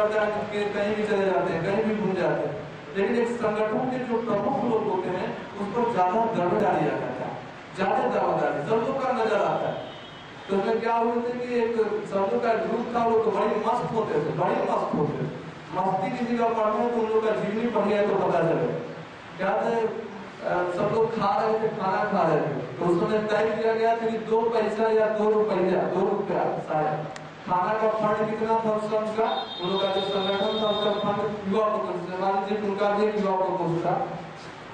कहीं भी चले जाते हैं, कहीं भी घूम जाते हैं। लेकिन एक संगठन के जो प्रमुख लोग होते हैं, उस पर ज़्यादा दरबदारी आ जाता है। ज़्यादा दरबदारी सब का नज़र आता है। तो उसमें क्या थे कि एक सब का ग्रुप था, वो तो बड़ी मस्त होते थे, बड़ी मस्त होते थे। मस्ती किसी का पढ़ने तो उन लोग का जीवनी पढ़िए तो पता चले। क्या सब लोग खा रहे थे, खाना खा रहे थे। तो उसमें तय किया गया था कि दो पैसा या दो रुपया दो रुपया शायद। खाना का फंड कितना था उस समय का उन लोग का जो संगठन था उसका फंड युवा को मान लीजिए उनका भी युवा को था।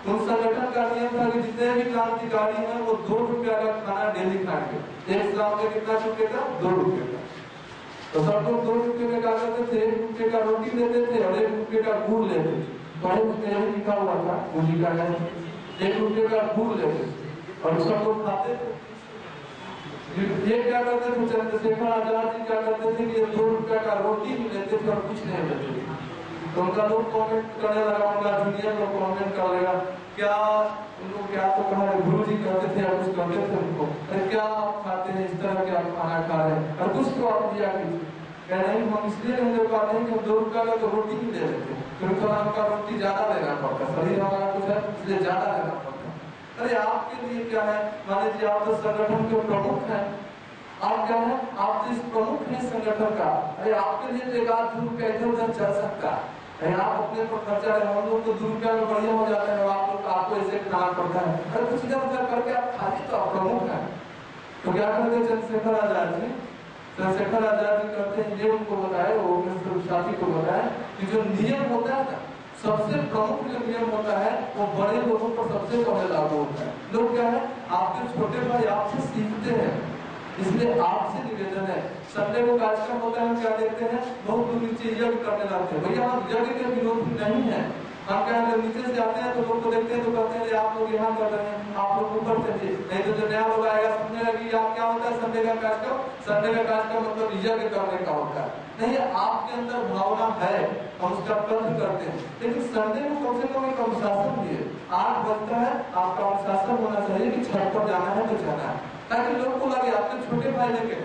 उन संगठन का नियम था कि जितने भी क्रांतिकारी हैं, वो दो रुपया का खाना डेली खाएँगे। एक साल में कितना रुपये का दो रुपये का। तो सब लोग दो रुपये में क्या करते थे? एक रुपये का रोटी लेते थे और एक रुपये का गुड़ लेते थे। बड़े उसमें यही लिखा हुआ था पूंजी का एक रुपये का गुड़ लेते थे। और सब लोग खाते थे। ये क्या करते थे चंद्रशेखर आज़ाद जी क्या करते थे कि दो रुपया का रोटी लेते थे कुछ नहीं लेते तो उनका लोग कमेंट करने लगा उनका जूनियर लोग कमेंट कर लेगा क्या उनको क्या तो कहा गुरु जी कहते थे कुछ कहते थे उनको अरे क्या आप खाते हैं इस तरह के आप खाना खा रहे हैं और कुछ तो आप दिया कीजिए कह नहीं हम इसलिए नहीं दे पाते हैं कि दो रुपया का तो रोटी ही दे देते क्योंकि तो हमका रोटी ज़्यादा देना पड़ता है शरीर हमारा कुछ है इसलिए ज़्यादा देना पड़ता है अरे आपके लिए क्या है? मान लीजिए आप तो संगठन के प्रमुख हैं। आप क्या है? आप तो इस प्रमुख हैं संगठन का। अरे आपके लिए तो एक आध रुपया इधर उधर चल सकता है। आप अपने पर खर्चा है हम लोग तो दो रुपया में बढ़िया हो हैं। आप लोग, आपको ऐसे पड़ता है। अरे कुछ इधर उधर करके आप खाली तो आप प्रमुख है। तो क्या करते चंद्रशेखर आज़ाद जी? चंद्रशेखर आज़ाद जी कहते हैं, ये उनको बताए, वो साथी को बताए कि जो नियम होता है सबसे प्रमुख जो नियम होता है, वो बड़े लोगों पर सबसे पहले लागू होता है। लोग क्या है, आपके छोटे भाई आपसे सीखते हैं, इसलिए आपसे निवेदन है। संडे को कार्यक्रम होता है, हम क्या देखते हैं, बहुत दूर नीचे यज्ञ करने लगते हैं। भैया हम यज्ञ के विरोध नहीं है। हम क्या जब नीचे से आते हैं तो लोग को देखते हैं तो कहते हैं आप लोग यहाँ कर रहे हैं, आप लोग ऊपर चलिए नहीं तो जो नया लोग आएगा समझने लगी, आप क्या होता है संडे का कार्यक्रम? संडे का कार्यक्रम मतलब यज्ञ करने का होता है। नहीं, आपके अंदर भावना है हम उसका कर्म करते हैं। लेकिन संडे को कम से कम एक अनुशासन दिए आठ बजता है, आपका अनुशासन होना चाहिए कि छत पर जाना है तो जाना है। ताकि लोग को लगे, आपके छोटे भाई लेके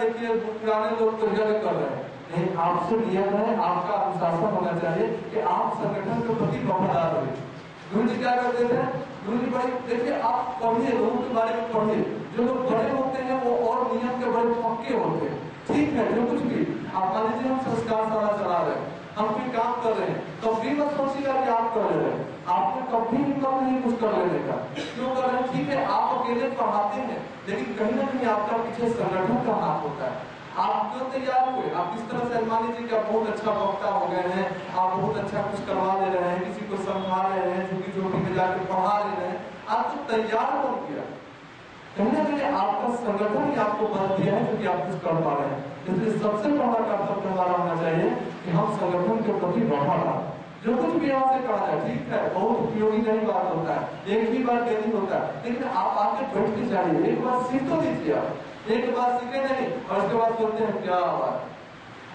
देखिए, पुराने लोग तो यज्ञ कर रहे हैं। नहीं आपसे नियम है, आपका अनुशासन होना चाहिए कि आप संगठन के प्रति वफादार रहे गुरु जी क्या करते थे? गुरु जी बड़े देखिए, आप पढ़िए, लोगों के बारे में पढ़िए। जो लोग बड़े होते हैं, वो और नियम के बड़े पक्के होते हैं। ठीक है, जो कुछ भी। आप मान लीजिए, हम संस्कार सारा चला रहे हैं। हम कोई काम कर रहे हैं तो भी मत सोचिएगा कि आप कर रहे हैं? आपने कभी हिम्मत नहीं कुछ कर लेने का। क्यों कर रहे हैं? ठीक है, आप अकेले पढ़ाते हैं, लेकिन कहीं ना कहीं आपका पीछे संगठन का हाथ होता है। आप क्यों तैयार हुए? आप किस तरह से मान लीजिए कि आप बहुत अच्छा वक्ता हो गए हैं, आप बहुत अच्छा कुछ करवा ले रहे हैं, किसी को समझा रहे हैं झुकी झोंकी में जाकर पढ़ा ले रहे हैं आप तो तैयार हो गया कहीं ना कहीं आपका संगठन ही आपको बल दिया है क्योंकि आप कुछ कर पा रहे हैं। इसलिए सबसे पहला कर्तव्य हमारा होना चाहिए कि हम संगठन के प्रति वफादार जो कुछ भी यहाँ से कहा जाए, ठीक है, बहुत उपयोगी नहीं बात होता है, एक ही बार डेली होता है, लेकिन आप आके बैठ के जाइए, एक बार सीख तो दीजिए आप। एक बार सीखे नहीं, और उसके बाद सोचते हैं, क्या बात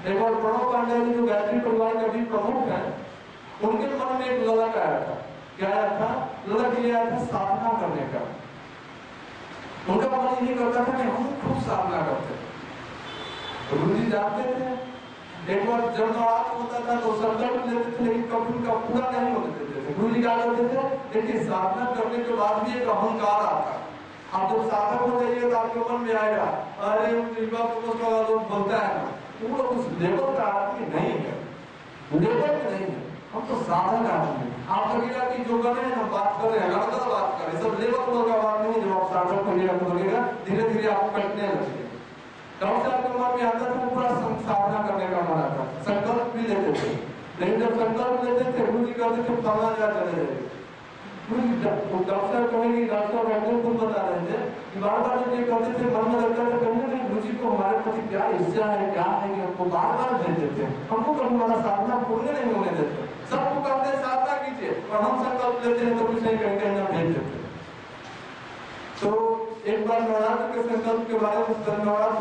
बार प्रणव पांडे जी जो गायत्री परिवार के भी प्रमुख है, उनके मन में एक ललक आया था। क्या आया था? ललक ये आया था, साधना करने का। उनका मन यही करता था कि हम खूब साधना करते तो गुरु जी जानते थे। एक बार जब नवरात्र होता था तो संकल्प लेते थे, लेकिन कभी उनका पूरा नहीं होने देते थे। गुरु जी क्या करते थे? देखिए, साधना करने के बाद भी एक अहंकार आता। आप जब साधक जाइए तो आपके मन में आएगा। अरे पुरुष का लोग बोलता है वो उस लेवल का आदमी नहीं है। लेवल में नहीं है। हम तो साधक आदमी हैं। आप लगेगा कि जो रहे हैं हम बात कर रहे हैं लगातार बात कर रहे हैं, सब लेवल का बात नहीं जब आप साधक होइएगा तो लगेगा धीरे धीरे आपको कटने लगेगा। गाँव से आपके मन में आता था पूरा साधना करने का मन आता संकल्प भी लेते थे। लेकिन जब संकल्प लेते थे गुरु जी कहते थे फलना जा चले जाएँगे डॉक्टर डॉक्टर वैज्ञानिक खुद बता रहे थे कि बार बार जब ये थे लगता था कहीं कहीं को हमारे प्रति क्या है क्या है कि हमको बार बार हमको कभी हमारा साधना पूर्ण नहीं होने देते कहते हैं साधना कीजिए और हम संकल्प लेते हैं तो कुछ नहीं ना भेज देते तो एक बार के संकल्प के बारे में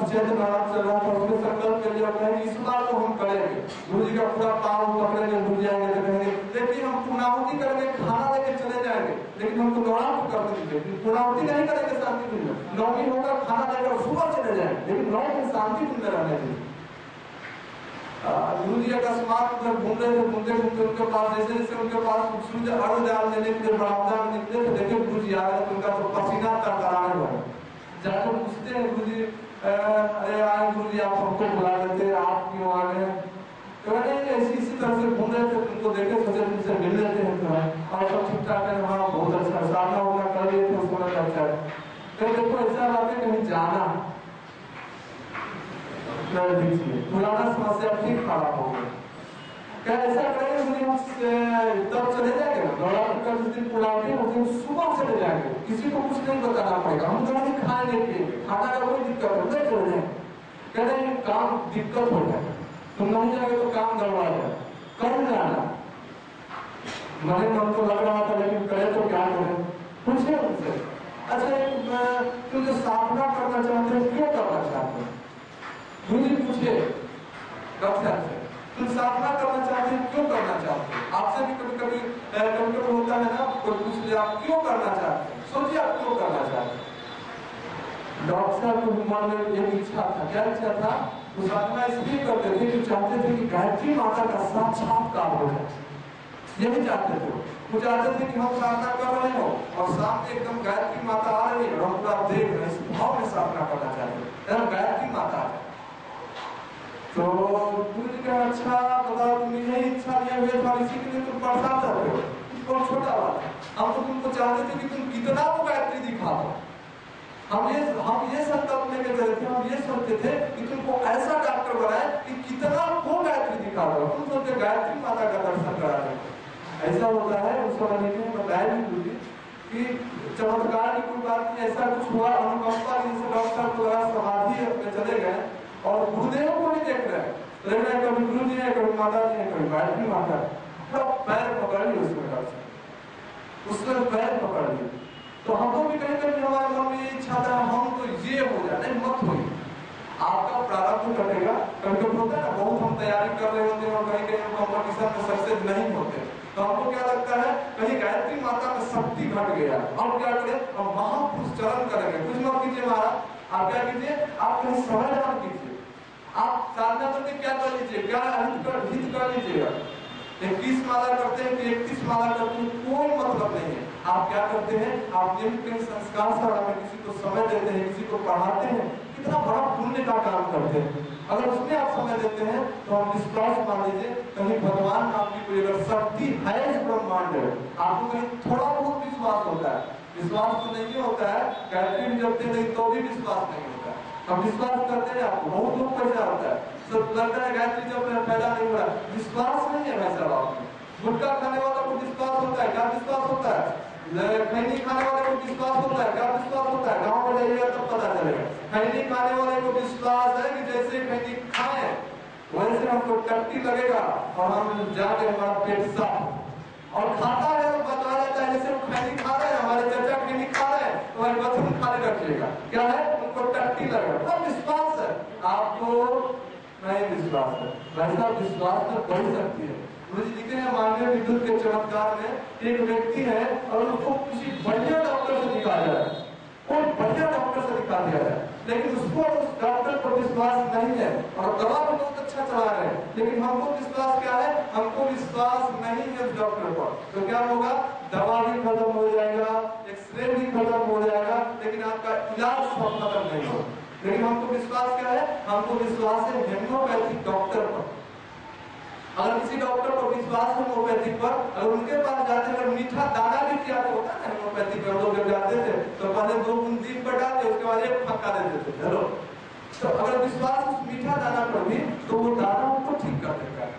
चैत्र नवरात्र चल रहा था संकल्प के लिए कहेंगे इस बार तो हम करेंगे। गुरु का पूरा पाव पकड़ेंगे घुस जाएँगे तो कहेंगे, देखिए, हम पूर्णाहुति करेंगे, खाना लेकिन हमको नवरात्र कर दीजिए पूर्णाहुति नहीं करेंगे शांति दिन में नौवीं होगा खाना लेकर सुबह चले जाएँगे लेकिन नौ दिन शांति दिन में रहने दीजिए गुरु जी अकस्मात आप उधर घूम रहे थे, घूमते घूमते उनके पास, जैसे जैसे उनके पास सूर्य अर्घ डाल देने के लिए बरामदा निकले तो देखे गुरु जी आ गए तो उनका तो पसीना तरतराने लगा। जाकर पूछते हैं गुरु जी अरे आए गुरु जी आप हमको बुला लेते आप क्यों आ गए? तो ऐसी इसी तरह से घूम रहे थे उनको देखे सोचे उनसे मिल लेते हैं तो और सब ठीक ठाक है हाँ बहुत अच्छा सामना होना कर लिए थे, उसको लगा अच्छा है। तो देखो, ऐसा बात है कहीं जाना। पुराना समस्या ठीक खड़ा हो गया क्या ऐसा करेंगे मुझे हम तब चले जाएँगे ना? दौड़ा कर दिन पुलाव उस दिन सुबह चले जाएँगे। किसी को कुछ नहीं बताना पड़ेगा। हम दोनों खाएँगे पिएँगे खाना का कोई दिक्कत है उधर चले जाएँगे। कह रहे काम दिक्कत हो जाए। तुम नहीं जाओगे तो काम गड़बड़ा जाए। कर जाना? मने मन तो लग रहा था लेकिन करे तो क्या करें? पूछे उनसे। अच्छा तुम जो साधना करना चाहते हो, क्यों करना चाहते हो? मुझे पूछे डॉक्टर से। तुम साधना करना चाहते हो, क्यों करना चाहते हो? आपसे भी कभी कभी कभी कभी होता है ना, कोई पूछ ले आप क्यों करना चाहते हो? सोचिए आप क्यों करना चाहते हो। डॉक्टर को मन में एक इच्छा था, क्या इच्छा था? वो साधना इसलिए करते थे कि चाहते थे कि गायत्री माता का साक्षात्कार हो जाए। यही चाहते थे वो चाहते थे कि हम साधना कर रहे हो और सामने एकदम गायत्री माता आ रही है हम पूरा देख रहे इस भाव में साधना करना चाहते हैं। गायत्री माता है। तो गुरु जी का अच्छा बताओ तुम यही इच्छा लिए हुए था इसी के लिए तुम पढ़ता चाहते हो। बहुत छोटा बात हम तो तुमको चाहते थे कि तुम कितना वो गायत्री दिखा दो। हम ये हम ये संकल्प लेके चले थे, हम ये सोचते थे कि तुमको ऐसा डॉक्टर बनाए कि कितना वो गायत्री दिखा दो। तुम सोचते गायत्री माता का दर्शन करा दो। ऐसा होता है उस समय में बताया भी जी कि चमत्कार की कोई बात नहीं, ऐसा कुछ हुआ अनुकंपा जैसे डॉक्टर को लगा समाधि में चले गए, और गुरुदेव को नहीं देख रहे देख रहे कभी गुरु जी है, कभी माता जी है, कभी गायत्री माता पूरा पैर पकड़ लिया उसमें डॉक्टर उसने पैर पकड़ लिया तो हमको भी कहीं कहीं हमारे मन में ये इच्छा था हम तो ये हो जाए मत हो आपका प्रारंभ कटेगा। कभी कभी होता है ना, बहुत हम तैयारी कर रहे होते हैं और कहीं कहीं कंपटीशन में सक्सेस नहीं होते तो हमको क्या लगता है? कहीं गायत्री माता में शक्ति घट गया। अब क्या करें? हम महापुरुष चरण करेंगे। कुछ मत कीजिए महाराज। आप क्या कीजिए? आप कहीं समय दान कीजिए। आप साधना करके क्या कर लीजिए? क्या हित कर लीजिएगा? इक्कीस माला करते हैं कि इकतीस माला करते हैं, कोई मतलब नहीं है। आप क्या करते हैं? आप नियमित कहीं संस्कार सभा में किसी को समय देते हैं, किसी को पढ़ाते हैं। कितना बड़ा पुण्य का काम करते हैं। अगर उसमें आप समय देते हैं तो हम विश्वास मान लीजिए कहीं भगवान नाम की कोई अगर शक्ति है इस ब्रह्मांड में आपको कहीं थोड़ा बहुत विश्वास होता है। विश्वास तो नहीं होता है गायत्री भी जपते नहीं तो भी विश्वास नहीं होता है। हम विश्वास करते हैं, आपको बहुत लोग पैसा होता है। सब लगता है गायत्री जब में फ़ायदा नहीं हो रहा विश्वास नहीं है भाई साहब आपको। गुटखा खाने वाला को विश्वास होता है, क्या विश्वास होता है? खैनी खाने वाले को विश्वास होता है, क्या विश्वास होता है? गाँव में जाइएगा तब पता चलेगा। खैनी खाने वाले को विश्वास है कि जैसे खैनी खाए वैसे हमको टट्टी लगेगा और हम जाके हमारा पेट साफ़। और खाता है तो बता देता है जैसे वो खैनी खा रहे हैं, हमारे चाचा खैनी खा रहे हैं तो हमारे बचपन खाली रखिएगा क्या है? उनको टट्टी लगेगा तो विश्वास है। आपको नहीं विश्वास है। वैसा विश्वास तो बढ़ सकती है। मुझे लिखे हैं विद्युत के चमत्कार में एक व्यक्ति है और उसको किसी बढ़िया डॉक्टर से दिखाया जाए। कोई बढ़िया डॉक्टर से निकाल दिया जाए। लेकिन उसको उस डॉक्टर पर विश्वास नहीं है। और दवा अच्छा चला रहे हैं। लेकिन हमको विश्वास क्या है? हमको विश्वास नहीं है डॉक्टर पर। तो क्या होगा? दवा भी खत्म हो जाएगा एक्सरे भी खत्म हो जाएगा, लेकिन आपका इलाज सब खत्म नहीं होगा। लेकिन हमको विश्वास क्या है? हमको विश्वास है हेमोपैथिक डॉक्टर पर। अगर किसी डॉक्टर को विश्वास है होम्योपैथिक पर, अगर उनके पास जाते अगर मीठा दाना भी किया होता है होम्योपैथिक में हम लोग जब जाते थे तो पहले दो बूंद जीभ पर डालते उसके बाद एक फक्का देते थे। हेलो? तो अगर विश्वास उस मीठा दाना पर भी तो वो दाना उनको ठीक कर देता है।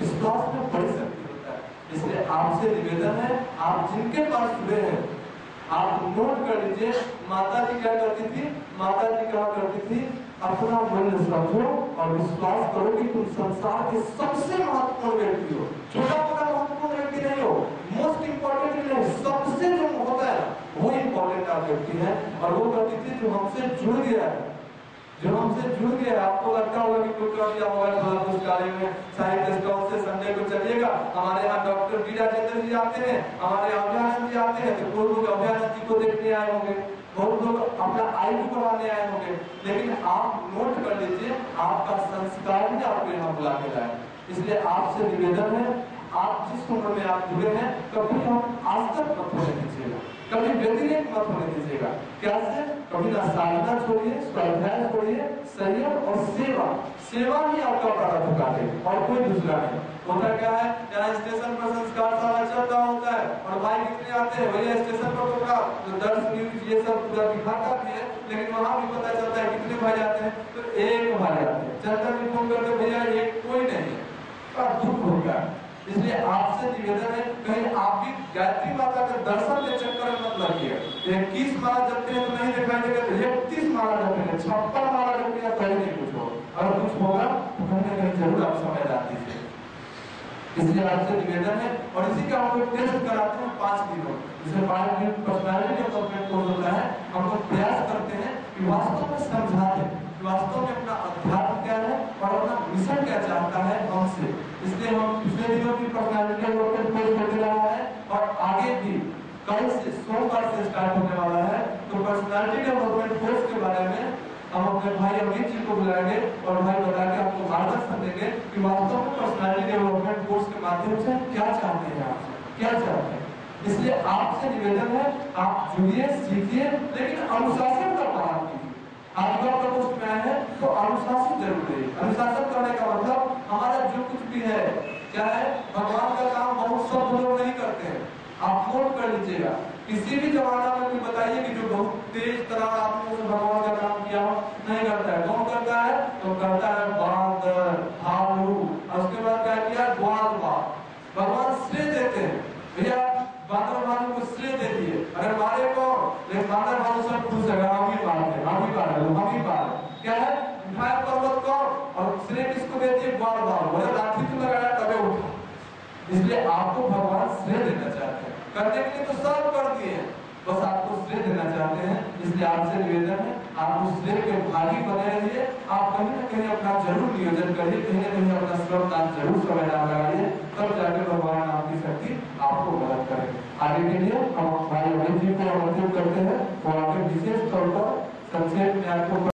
विश्वास में बड़ी शक्ति होता है। इसलिए आपसे निवेदन है, आप जिनके पास जुड़े हैं, आप नोट कर लीजिए माता जी क्या करती थी माता जी क्या करती थी, अपना मन समझो और विश्वास करो कि तुम संसार के सबसे महत्वपूर्ण व्यक्ति हो। छोटा मोटा महत्वपूर्ण व्यक्ति नहीं हो मोस्ट इम्पोर्टेंट नहीं, सबसे जो होता है, वो इम्पोर्टेंट आप व्यक्ति है। और वो करती थी जो हमसे जुड़ गया है। जो हमसे जुड़ आपको लगता होगा कि कुछ दिया होगा थोड़ा पुस्तकालय में साहित्य स्टॉल से संडे को चलिएगा। हमारे यहाँ डॉक्टर बीरा चंद्र जी आते हैं, हमारे अभ्यानंद जी आते हैं तो कोई लोग अभ्यानंद जी को देखने आए होंगे बहुत लोग अपना आयु करवाने आए होंगे। लेकिन आप नोट कर लीजिए, आपका संस्कार ही आपको यहाँ बुला के लाए इसलिए आपसे निवेदन है, आप जिस उम्र में आप जुड़े हैं, कभी हम आज तक मत कभी व्यतिरेक मत होने दीजिएगा कैसे कभी ना साधना छोड़िए स्वाध्याय छोड़िए संयम और सेवा। सेवा ही आपका प्रारंभ काटे और कोई दूसरा नहीं। होता क्या है? यहाँ स्टेशन पर संस्कार शाला चल होता है, और भाई कितने आते हैं, भैया स्टेशन पर तो दर्श न्यूज़ ये सब पूरा दिखाता भी है, लेकिन वहाँ भी पता चलता है कितने भाई आते हैं। तो एक भाई आते हैं। चंदन भी फ़ोन करते भैया एक कोई नहीं है। दुख होगा इसलिए आपसे निवेदन है, कहीं आप भी गायत्री माता के दर्शन के चक्कर में मत लगिए। इक्कीस माला जपते हैं तो नहीं दिखाई देगा इकतीस माला जपेंगे छप्पन माला जपेंगे कहीं नहीं कुछ हो अगर कुछ होगा तो कहीं ना कहीं ज़रूर आप समय डाल दीजिए। इसलिए आपसे निवेदन है, और इसी का हम लोग टेस्ट कराते हैं पाँच दिनों। जिसमें पाँच दिन पर्सनैलिटी डेवलपमेंट कोर्स होता है। हम लोग प्रयास करते हैं कि वास्तव में समझाते वास्तव में अपना अध्यात्म क्या है और अपना मिशन क्या चाहता है हमसे इसलिए हम पिछले दिनों की पर्सनैलिटी डेवलपमेंट कोर्स होते रहा है और आगे भी कल से सोमवार से स्टार्ट होने वाला है तो पर्सनैलिटी डेवलपमेंट कोर्स के बारे में हम अपने भाई अमित जी को बुलाएँगे और भाई बता के आपको मार्गदर्शन देंगे कि वास्तव में पर्सनालिटी डेवलपमेंट कोर्स के माध्यम से क्या चाहते हैं आप? क्या चाहते हैं? इसलिए आपसे निवेदन है, आप जुड़िए, सीखिए, लेकिन अनुशासन का पालन कीजिए। आप जब प्रकोष्ठ में आए हैं तो अनुशासन ज़रूर रहिए अनुशासन करने का मतलब हमारा जो कुछ भी है, क्या है? भगवान का काम बहुत सब लोग नहीं करते हैं। आप नोट कर लीजिएगा। किसी भी जमाना में बताइए कि जो बहुत तेज तरह आपने उस भगवान का काम किया हो नहीं करता है कौन करता है तो करता है बांदर भालू और उसके बाद क्या किया ग्वाल भगवान श्रेय देते हैं भैया बांदर भालू को श्रेय दे दिए अरे मारे को लेकिन बांदर भालू सब खुश है हम ही मारते हम ही मार हम ही मार क्या है उठाया पर्वत को और श्रेय किसको दे दिए ग्वाल भालू बोले लाठी तो लगाया तबे उठा इसलिए आपको भगवान श्रेय देना चाहते हैं। करने के लिए तो सब कर दिए बस आपको श्रेय देना चाहते हैं, इसलिए आपसे निवेदन है, आप उस श्रेय के भागी बने रहिए। आप कहीं ना कहीं अपना ज़रूर नियोजन करिए, कहीं ना कहीं अपना श्रमदान ज़रूर समय डाल लगाइए, तब जाके भगवान आपकी शक्ति आपको मदद करे। आगे के लिए हम भाई अमित जी को आमंत्रित करते हैं, और आगे विशेष तौर पर संक्षेप में आपको